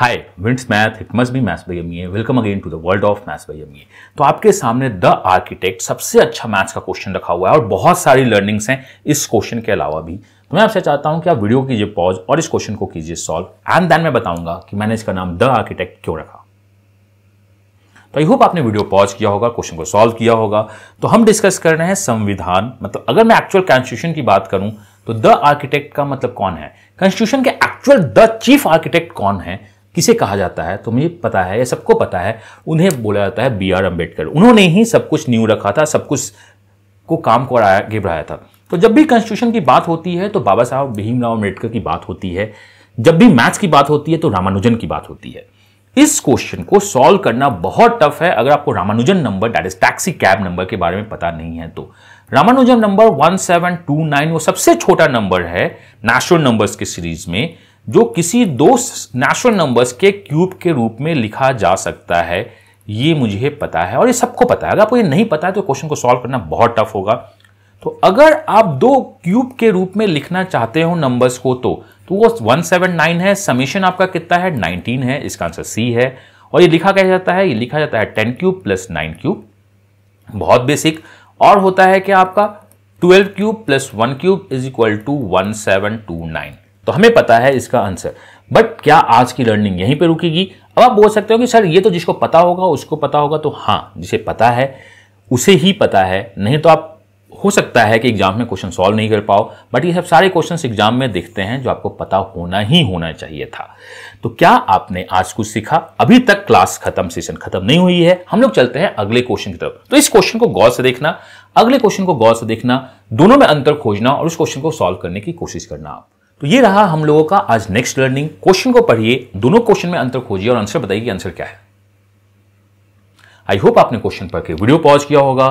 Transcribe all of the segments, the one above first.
Hi winds math it must be maths by MEA welcome again to the world of maths by MEA तो आपके सामने the architect सबसे अच्छा maths का question रखा हुआ है और बहुत सारी लर्निंग्स हैं इस क्वेश्चन के अलावा भी। तो मैं आपसे चाहता हूँ कि आप वीडियो कीजिए पॉज और इस क्वेश्चन को कीजिए सॉल्व एंड देन मैं बताऊँगा कि मैंने इसका नाम द आर्किटेक्ट क्यों रखा। तो आई होप आपने वीडियो पॉज किया होगा क्वेश्चन को सॉल्व किया होगा। तो हम डिस्कस कर रहे हैं संविधान। मतलब अगर मैं एक्चुअल कॉन्स्टिट्यूशन की बात करूँ तो द आर्किटेक्ट का मतलब कौन है? कॉन्स्टिट्यूशन के एक्चुअल द चीफ आर्किटेक्ट कौन है? किसे कहा जाता है? तुम्हें पता है या सबको पता है, उन्हें बोला जाता है बी आर अंबेडकर उन्होंने ही सब कुछ न्यू रखा था, सब कुछ को काम को बढ़ाया था। तो जब भी कॉन्स्टिट्यूशन की बात होती है तो बाबा साहब भीमराव अंबेडकर की बात होती है। जब भी मैथ्स की बात होती है तो रामानुजन की बात होती है। इस क्वेश्चन को सॉल्व करना बहुत टफ है। अगर आपको Ramanujan number that is taxi cab number के बारे में पता नहीं है तो। रामानुजन नंबर 1729 वो सबसे छोटा नंबर है नेचुरल नंबर्स के सीरीज़ में, जो किसी दो नेचुरल नंबर्स के क्यूब के रूप में लिखा जा सकता है। ये मुझे पता है और ये सबको पता है। अगर आपको ये नहीं पता है तो क्वेश्चन को सॉल्व करना बहुत टफ होगा। तो अगर आप दो क्यूब के रूप में लिखना चाहते हो नंबर्स को तो तो वो 179 है समीशन आपका कितना है? 19 है, इसका आंसर सी है। और ये लिखा क्या जाता है? ये लिखा जाता है 10 क्यूब प्लस 9 क्यूब बहुत बेसिक और होता है क्या आपका? 12 cube plus 1 cube is equal to 1729 तो हमें पता है इसका आंसर बट क्या आज की लर्निंग यहीं पे रुकेगी? अब आप बोल सकते हो कि, सर, ये तो जिसको पता होगा, उसको पता होगा। तो हाँ जिसे पता है, उसे ही पता है। नहीं तो आप हो सकता है कि एग्ज़ाम में क्वेश्चन सॉल्व नहीं कर पाओ, बट ये सब सारे क्वेश्चन एग्ज़ाम में दिखते हैं जो आपको पता होना ही होना चाहिए था। तो क्या आपने आज कुछ सीखा? अभी तक क्लास खत्म, सेशन खत्म नहीं हुई है। हम लोग चलते हैं अगले क्वेश्चन की तरफ़। तो इस क्वेश्चन को गौर से देखना, अगले क्वेश्चन को गौर से देखना, दोनों में अंतर खोजना और उस क्वेश्चन को सॉल्व करने की कोशिश करना। आप तो ये रहा हम लोगों का आज नेक्स्ट लर्निंग। क्वेश्चन को पढ़िए, दोनों क्वेश्चन में अंतर खोजिए और आंसर बताइए कि आंसर क्या है। आई होप आपने क्वेश्चन पढ़ के वीडियो पॉज किया होगा।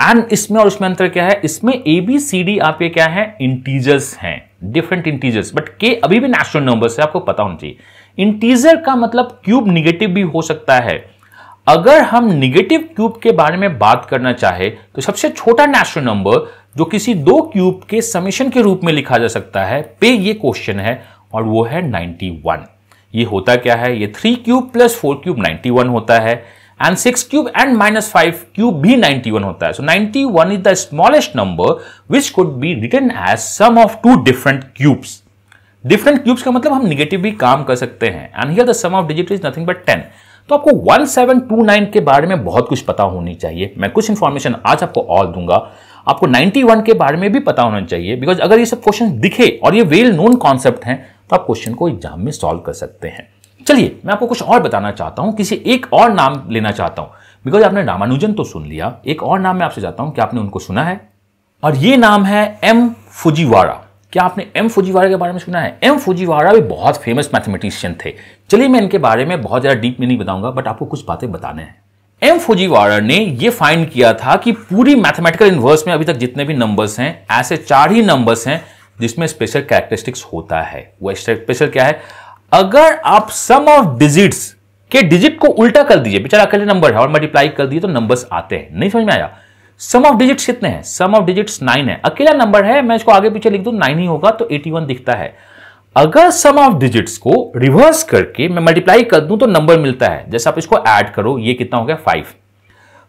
एंड इसमें और उसमें अंतर क्या है? इसमें ए बी सी डी आपके क्या है? इंटीजर्स हैं। डिफरेंट इंटीजर्स बट के अभी भी नेचुरल नंबर्स है, आपको पता होना चाहिए। इंटीजर का मतलब क्यूब निगेटिव भी हो सकता है। अगर हम निगेटिव क्यूब के बारे में बात करना चाहे तो सबसे छोटा नेचुरल नंबर जो किसी दो क्यूब के समीशन के रूप में लिखा जा सकता है, पे ये क्वेश्चन है, और वो है 91 ये होता क्या है? ये three cube plus four cube 91 होता है। And six cube and minus five cube भी 91 होता है। So so 91 is the smallest number which could be return as sum of two different cubes different cubes का मतलब हम निगेटिव भी काम कर सकते हैं। And here the sum of digit is nothing but ten तो आपको 1729 के बारे में बहुत कुछ पता होनी चाहिए। मैं कुछ इंफॉर्मेशन आज आपको और दूँगा। आपको 91 के बारे में भी पता होना चाहिए। बिकॉज़ अगर ये सब क्वेश्चन दिखे और ये वेल नोन कॉन्सेप्ट हैं तो आप क्वेश्चन को एग्ज़ाम में सॉल्व कर सकते हैं। चलिए, मैं आपको कुछ और बताना चाहता हूँ, किसी एक और नाम लेना चाहता हूँ। बिकॉज़ आपने रामानुजन तो सुन लिया, एक और नाम मैं आपसे चाहता हूँ कि आपने उनको सुना है। और ये नाम है एम फुजीवाड़ा क्या आपने एम फुजीवाड़ा के बारे में सुना है? एम फुजीवाड़ा भी बहुत फ़ेमस मैथमेटिशियन थे। चलिए, मैं इनके बारे में बहुत ज़्यादा डीप में नहीं बताऊँगा बट आपको कुछ बातें बताने हैं। एम फुजीवाड़ा ने यह फाइंड किया था कि पूरी मैथमेटिकल इनवर्स में अभी तक जितने भी नंबर्स हैं, ऐसे चार ही नंबर्स हैं जिसमें स्पेशल कैरेक्टरिस्टिक्स होता है। वो स्पेशल क्या है? अगर आप सम ऑफ़ डिजिट्स के डिजिट को उल्टा कर दीजिए, बेचारा अकेले नंबर है और मल्टीप्लाई कर दिए तो नंबर्स आते हैं। नहीं समझ में आया? सम ऑफ़ डिजिट्स कितने हैं? सम ऑफ़ डिजिट्स नाइन है। अकेला नंबर है, मैं इसको आगे पीछे लिख दू नाइन ही होगा तो एटी वन दिखता है। अगर सम ऑफ़ डिजिट्स को रिवर्स करके मैं मल्टीप्लाई कर दूँ तो नंबर मिलता है। जैसे आप इसको ऐड करो, ये कितना हो गया? फाइव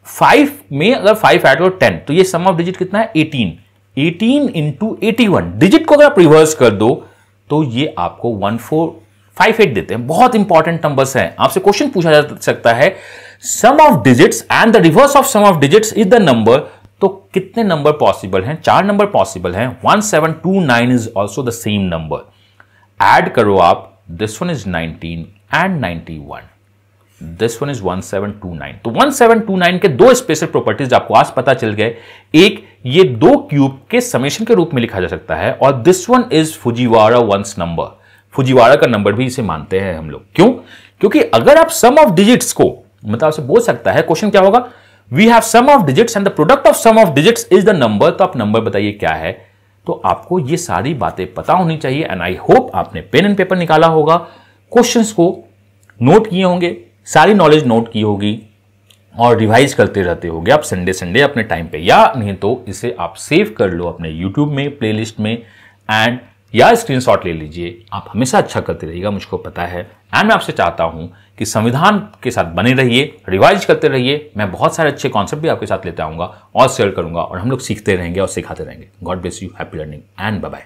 फाइव में अगर फाइव ऐड करो टेन तो ये सम ऑफ़ डिजिट कितना है? Eighteen eighteen into eighty one digit को अगर आप रिवर्स कर दो तो ये आपको वन फोर फाइव एट देते हैं। बहुत इंपॉर्टेंट नंबर्स हैं। आपसे क्वेश्चन पूछा जा सकता है sum of digits and the reverse of sum of digits is the number तो कितने नंबर पॉसिबल हैं? चार नंबर पॉसिबल हैं। One seven two nine is also the same number add करो आप। This one is 19 and 91 this one is 1729 तो 1729 के दो स्पेशल प्रॉपर्टीज़ आपको आज पता चल गए। एक, ये दो क्यूब के समेशन के रूप में लिखा जा सकता है। और this one is Fujiwara once number Fujiwara का नंबर भी इसे मानते हैं हम लोग। क्यों? क्योंकि अगर आप सम ऑफ़ डिजिट्स को मतलब आपसे बोल सकता है क्वेश्चन क्या होगा? We have sum of digits and the product of sum of digits is the number तो आप नंबर बताइए क्या है? तो आपको ये सारी बातें पता होनी चाहिए एंड आई होप आपने पेन एंड पेपर निकाला होगा। क्वेश्चंस को नोट किए होंगे, सारी नॉलेज नोट की होगी, और रिवाइज करते रहते होगे आप संडे संडे अपने टाइम पे। या नहीं तो इसे आप सेव कर लो अपने यूट्यूब में प्लेलिस्ट में एंड या स्क्रीनशॉट ले लीजिए। आप हमेशा अच्छा करते रहिएगा, मुझको पता है। एंड मैं आपसे चाहता हूँ कि संविधान के साथ बने रहिए रिवाइज करते रहिए। मैं बहुत सारे अच्छे कॉन्सेप्ट भी आपके साथ लेते आऊँगा और शेयर करूँगा और हम लोग सीखते रहेंगे और सिखाते रहेंगे। God bless you happy learning and bye